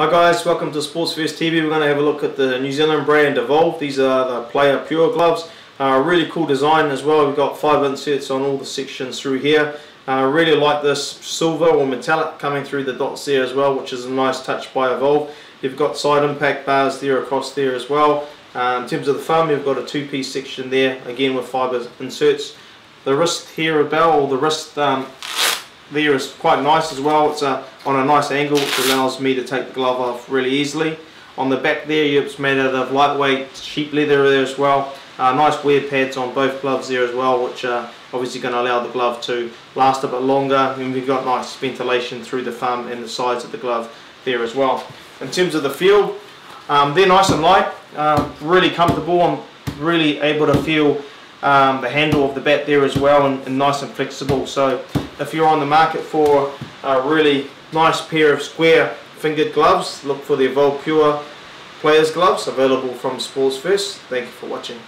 Hi guys, welcome to Sports First TV. We're going to have a look at the New Zealand brand Evolve. These are the Player Pure gloves. Uh, really cool design as well. We've got fibre inserts on all the sections through here. I uh, really like this silver or metallic coming through the dots there as well, which is a nice touch by Evolve. You've got side impact bars there across there as well. Uh, in terms of the thumb, you've got a two-piece section there, again with fibre inserts. The wrist here, a bell, or the wrist um, there is quite nice as well. It's uh, on a nice angle which allows me to take the glove off really easily. On the back there it's made out of lightweight sheep leather there as well. Uh, nice wear pads on both gloves there as well which are obviously going to allow the glove to last a bit longer and we've got nice ventilation through the thumb and the sides of the glove there as well. In terms of the feel, um, they're nice and light, um, really comfortable. I'm really able to feel um, the handle of the bat there as well and, and nice and flexible. So if you're on the market for a really nice pair of square fingered gloves, look for the Evolve Pure Players Gloves available from Sports First. Thank you for watching.